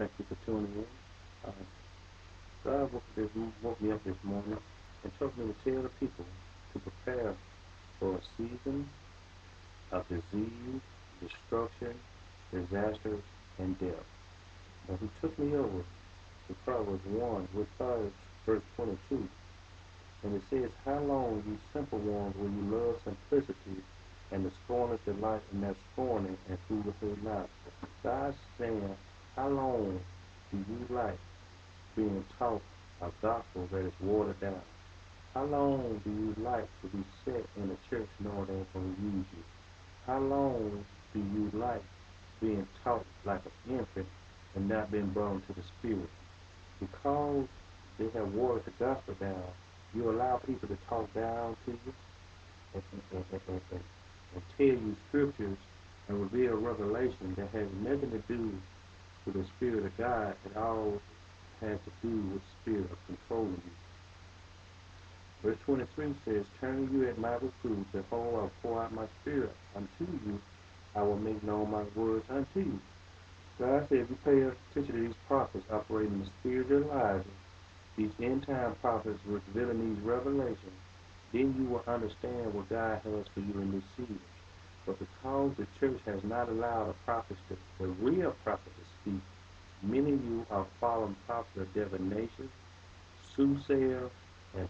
Thank you for tuning in. Uh, God woke, this, woke me up this morning and told me to tell the people to prepare for a season of disease, destruction, disasters, and death. And he took me over to Proverbs 1 with verse 22. And it says, How long, you simple ones, will you love simplicity and the scorners delight in their scorning and foolishly not? God's saying, How long do you like being taught a gospel that is watered down? How long do you like to be set in a church knowing they're going to use you? How long do you like being taught like an infant and not being brought to the spirit? Because they have watered the gospel down, you allow people to talk down to you and, and, and, and, and tell you scriptures and reveal revelation that has nothing to do with the Spirit of God. It all has to do with the Spirit of controlling you. Verse 23 says, Turn you at my reproof, behold, I will pour out my spirit unto you. I will make known my words unto you. God said, if you pay attention to these prophets operating in the spirit of Elijah, these end time prophets revealing these revelations, then you will understand what God has for you in this season. But because the church has not allowed the prophets, to, the real prophets many of you are following of divination, soothsayers, and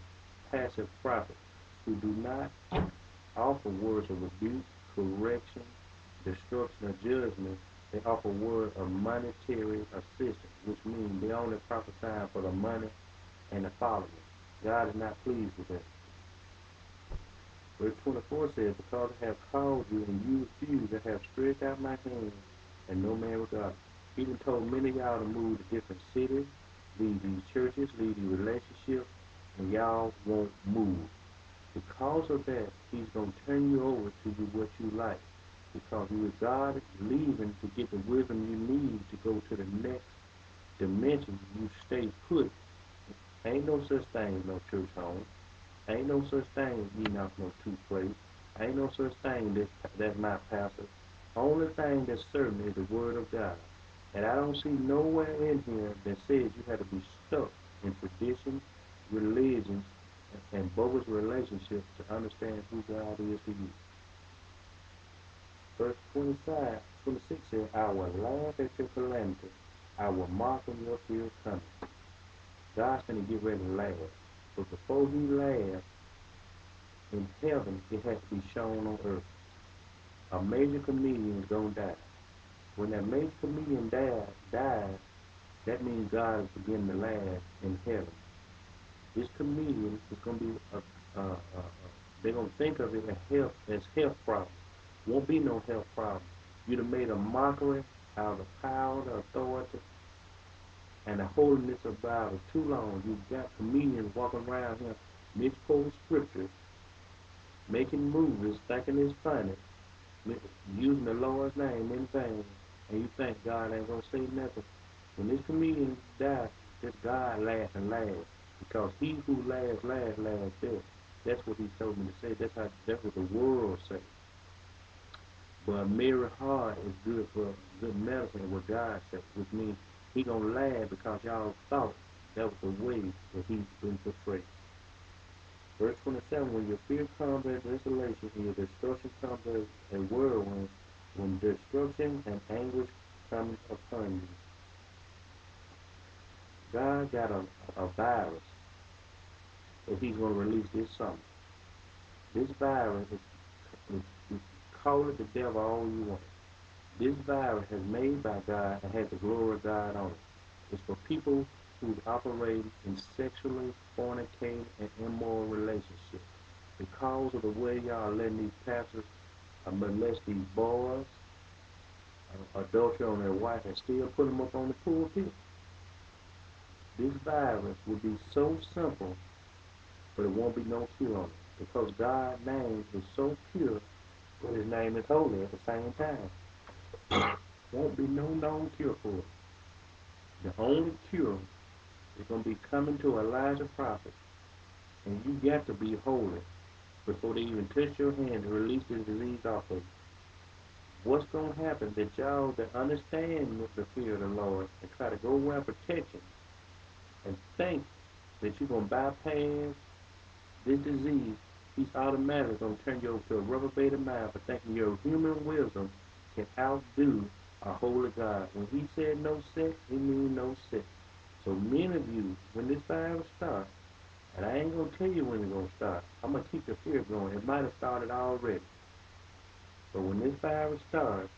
passive prophets who do not offer words of rebuke, correction, destruction, or judgment. They offer words of monetary assistance, which means they only prophesy for the money and the followers. God is not pleased with that. Verse 24 says, Because I have called you and you few I have stretched out my hand, and no man regard. He even told many of y'all to move to different cities, leave these churches, leave these relationships, and y'all won't move. Because of that, he's going to turn you over to you what you like. Because you're God leaving to get the wisdom you need to go to the next dimension. You stay put. Ain't no such thing as no church home. Ain't no such thing as eating off no toothpaste. Ain't no such thing that that's my pastor. Only thing that's certain is the word of God. And I don't see nowhere in here that says you have to be stuck in tradition, religion, and bogus relationships to understand who God is to you. Verse 25, 26 says, I will laugh at your calamity. I will mock when your fear coming. God's going to get ready to laugh. But before he laughs, in heaven, it has to be shown on earth. A major comedian is going to die. When that major comedian dies, dies, that means God is beginning to laugh in heaven. This comedian is going to be, a, a, a, they're going to think of it as health, as health problems. Won't be no health problems. You'd have made a mockery out of power, the authority, and the holiness of is too long. You've got comedians walking around here misquoting scriptures, making movies, thinking it's funny, using the Lord's name in vain, and you think God ain't gonna say nothing. When this comedian dies, this God laughs and laughs because he who laughs, laughs, laughs best. That's what he told me to say. That's how. That's what the world says. But a merry heart is good for good medicine, what God said, which means he gonna laugh because y'all thought that was the way that he's been portrayed. Verse 27, when your fear comes as desolation and your destruction comes as a whirlwind, when destruction and anguish comes upon you. God got a, a virus that he's going to release this summer. This virus is, is, is call it the devil all you want. This virus is made by God and has the glory of God on it. It's for people who operate in sexually fornicating and immoral relationships. Because of the way y'all letting these pastors uh, molest these boys, uh, adultery on their wife, and still put them up on the pulpit. This virus will be so simple, but it won't be no cure on it. Because God's name is so pure, but his name is holy at the same time. won't be no known cure for it. The only cure is going to be coming to Elijah prophet, and you got to be holy before they even touch your hand to release this disease off of you. What's gonna happen that y'all that understand the fear of the Lord and try to go wear protection and think that you're gonna bypass this disease, he's automatically gonna turn you over to a reprobated mind for thinking your human wisdom can outdo our holy God. When he said no sex, he mean no sex. So many of you, when this virus starts, and I ain't gonna tell you when it's gonna start. I'm gonna keep the fear going. It might have started already. But when this virus starts,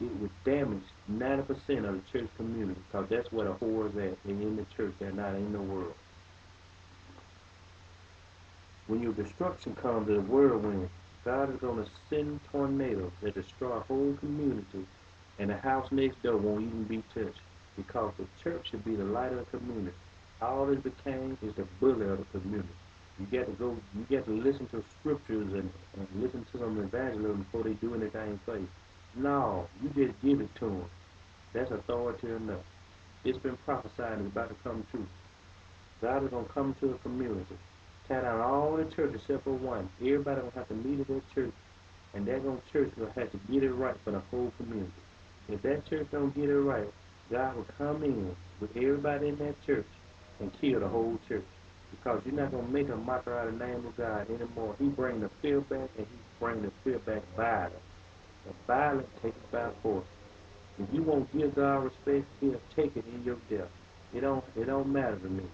it would damage 90% of the church community because that's where the whores at. They're in the church, they're not in the world. When your destruction comes as a whirlwind, God is going to send tornadoes that destroy a whole community, and the house next door won't even be touched because the church should be the light of the community. All it became is the bully of the community. You get to go, you get to listen to scriptures and, and listen to some evangelism before they do anything for you. No, you just give it to them. That's authority enough. It's been prophesied it's about to come true. God is going to come to the community, tear down all the churches except for one. Everybody going to have to meet at that church, and that going church will have to get it right for the whole community. If that church don't get it right, God will come in with everybody in that church and kill the whole church. Because you're not going to make a mockery out of the name of God anymore. He bring the fear back, and he bring the fear back violent. The violent take it by force. If you won't give God respect, he'll take it in your death. It don't it don't matter to me.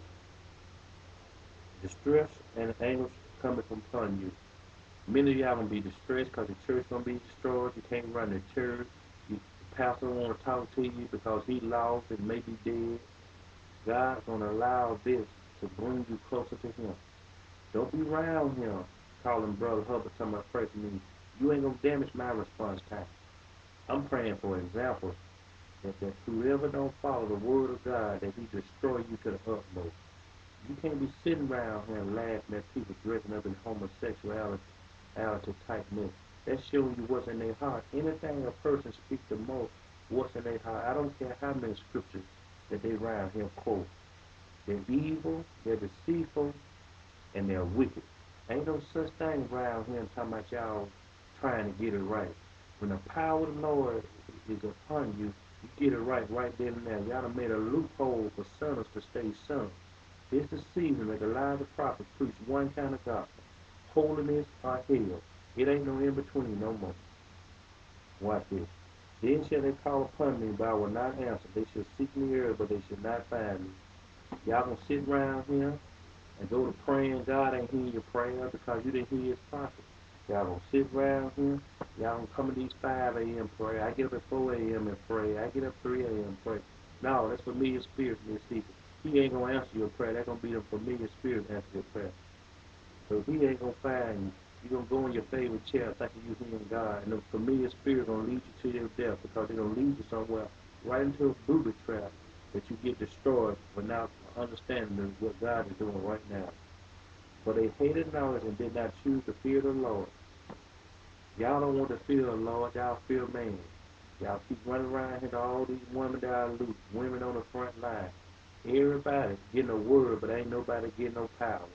Distress and anguish coming from upon you. Many of y'all gonna be distressed because the church gonna be destroyed. You can't run the church. Pastor want to talk to you because he lost and may be dead. God's gonna allow this to bring you closer to Him. Don't be around Him calling Brother Hubbard talking about pray for me. You ain't gonna damage my response time. I'm praying for example that, that whoever don't follow the word of God, that He destroy you to the utmost. You can't be sitting around here laughing at people dressing up in homosexuality type men. That's showing you what's in their heart. Anything a person speaks the most, what's in their heart. I don't care how many scriptures that they round here quote. They're evil, they're deceitful, and they're wicked. Ain't no such thing around here talking about y'all trying to get it right. When the power of the Lord is upon you, you get it right right then and there. Y'all have made a loophole for sinners to stay sinners. It's the season that the lives of prophets preach one kind of gospel. Holiness or hell. It ain't no in between no more. Watch this. Then shall they call upon me, but I will not answer. They shall seek me early, but they shall not find me. Y'all gonna sit around here and go to praying, God ain't hearing your prayer because you didn't hear his prophet. Y'all gonna sit around here, y'all gonna come to these 5 a.m. prayer. I get up at 4 a.m. and pray. I get up 3 a.m. pray. No, that's familiar spirits in this season. He ain't gonna answer your prayer. That's gonna be the familiar spirit answer your prayer. So he ain't gonna find you. You're gonna go in your favorite chair thinking you hearing God, and the familiar spirit gonna lead you to your death because they're gonna lead you somewhere right into a booby trap that you get destroyed without understanding what God is doing right now. For they hated knowledge and did not choose to fear the Lord. Y'all don't want to fear the Lord, y'all fear man. Y'all keep running around here to all these women that are loose, women on the front line. Everybody getting a word, but ain't nobody getting no power.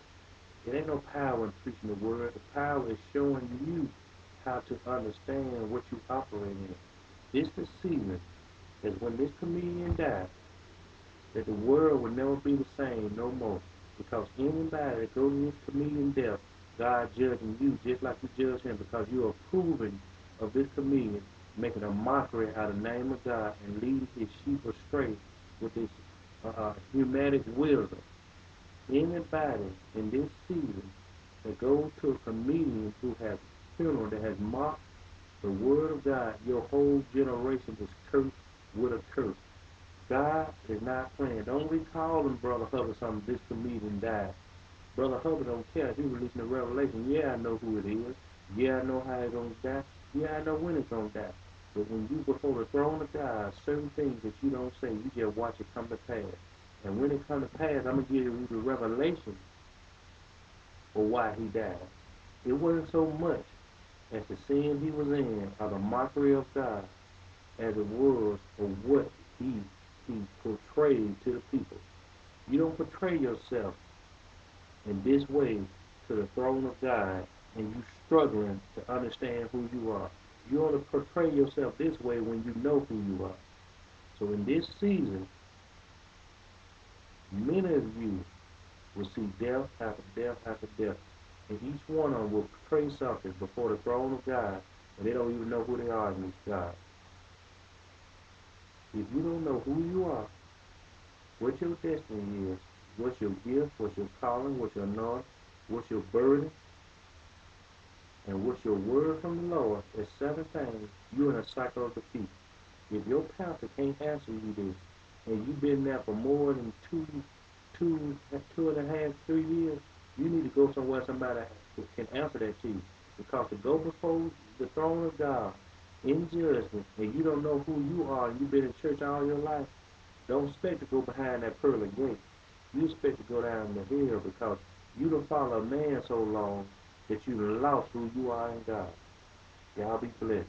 It ain't no power in preaching the word. The power is showing you how to understand what you operate in. This season is when this comedian died, that the world will never be the same no more. Because anybody that goes to this comedian death, God judging you just like you judge him because you are approving of this comedian making a mockery out of the name of God and leading his sheep astray with his uh, uh wisdom. Anybody in this season that goes to a comedian who has funeral that has mocked the word of God, your whole generation is cursed with a curse. God is not playing. Don't recall him, Brother Hubbard, something this comedian died. Brother Hubbard don't care. He releasing the revelation. Yeah, I know who it is. Yeah, I know how it's going to die. Yeah, I know when it's going to die. But when you before the throne of God, certain things that you don't say, you just watch it come to pass. And when it comes to pass, I'm going to give you the revelation for why he died. It wasn't so much as the sin he was in or the mockery of God as it was for what he he portrayed to the people. You don't portray yourself in this way to the throne of God and you struggling to understand who you are. You ought to portray yourself this way when you know who you are. So in this season, many of you will see death after death after death. And each one of them will pray something before the throne of God, and they don't even know who they are in this God. If you don't know who you are, what your destiny is, what's your gift, what's your calling, what's your anointing, what's your burden, and what's your word from the Lord, there's seven things, you're in a cycle of defeat. If your pastor can't answer you this, and you've been there for more than two, two, two and a half, three years, you need to go somewhere somebody can answer that to you. Because to go before the throne of God in judgment, and you don't know who you are, and you've been in church all your life, don't expect to go behind that pearly gate. You expect to go down the hill because you don't follow a man so long that you lost who you are in God. Y'all be blessed.